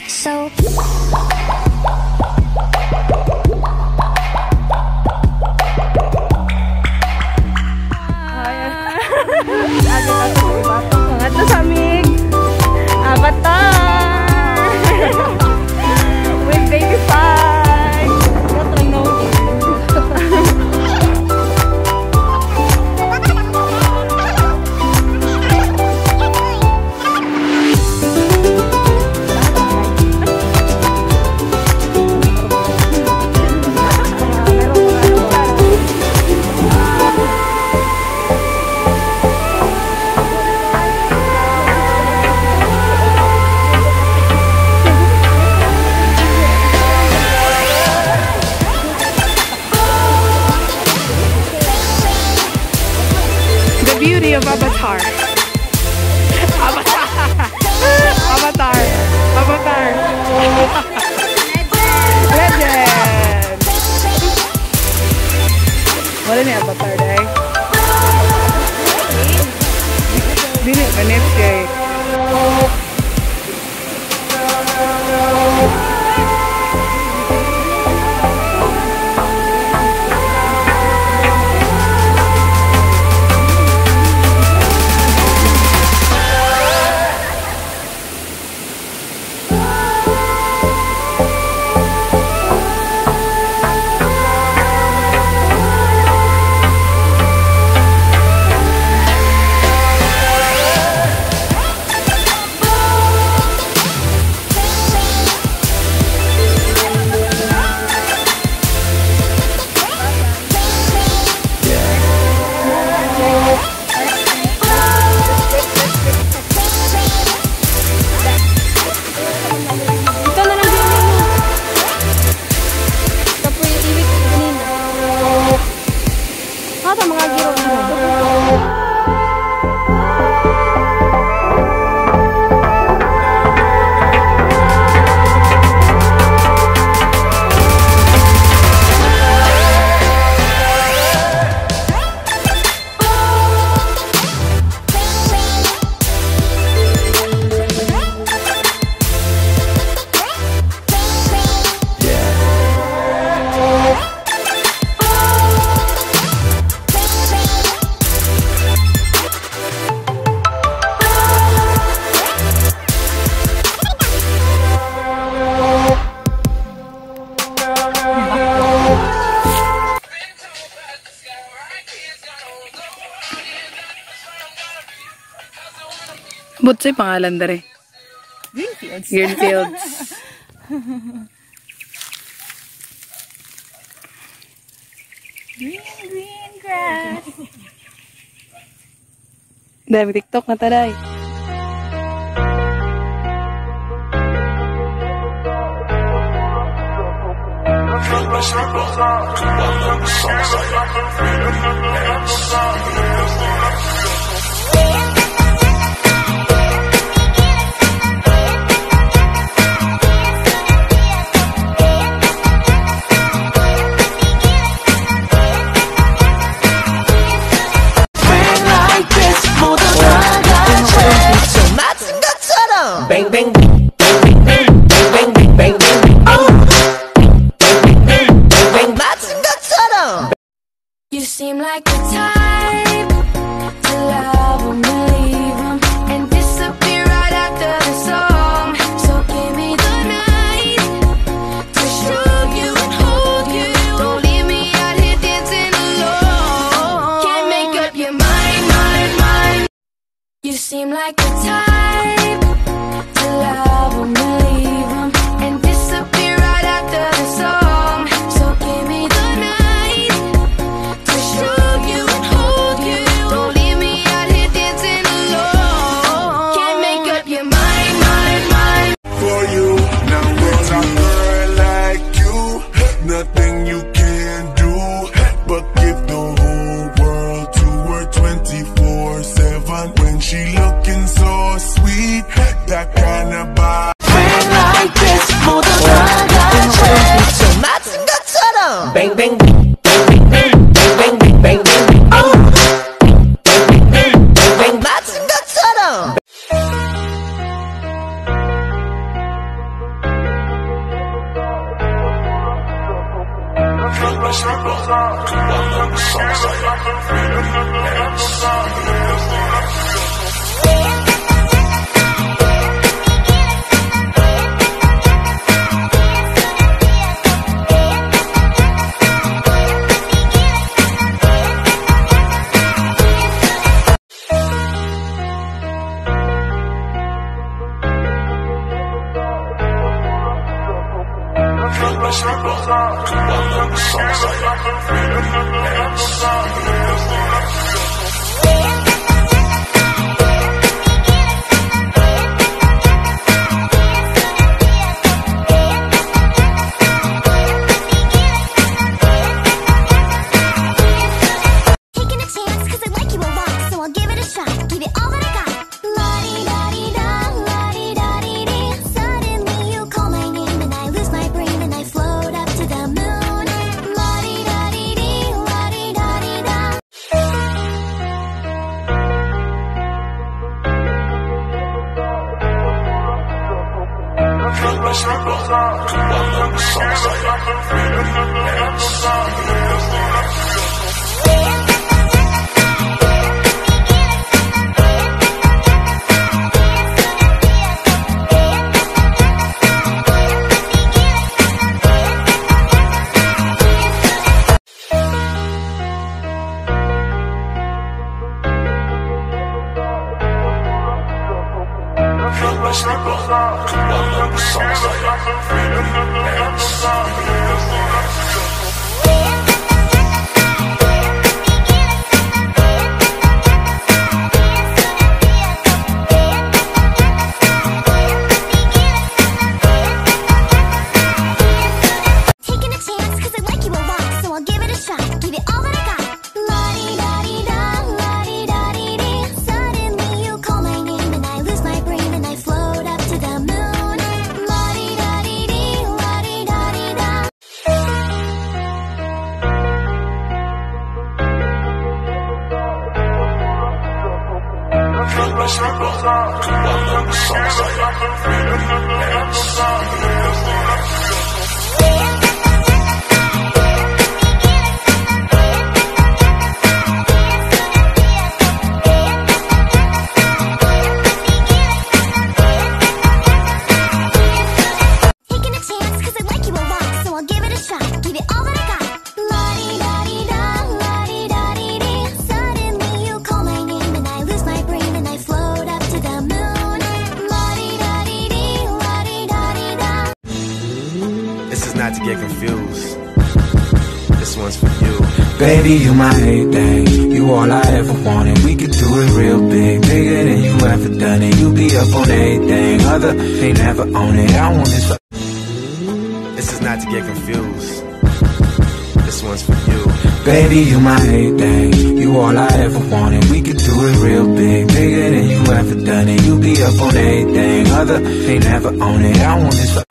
It's so Avatar. Avatar. Avatar. Avatar. Legend. Wala ni Avatar day. Dili manip day. But say pangalan dere. Greenfields. Greenfields. green, green grass. Dami TikTok na taray. Come on, let's go. Come on, let's go. like the time Taking a Christmas, brother. Cause I love the songs I have. Taking a This one's for you. Baby, you my everything. You all I ever wanted. We could do it real big, bigger than you ever done it. You be up on everything, other ain't never on it. I want this for This is not to get confused. This one's for you. Baby, you my everything. You all I ever wanted. We could do it real big, bigger than you ever done it. You be up on everything, other ain't never on it. I want this for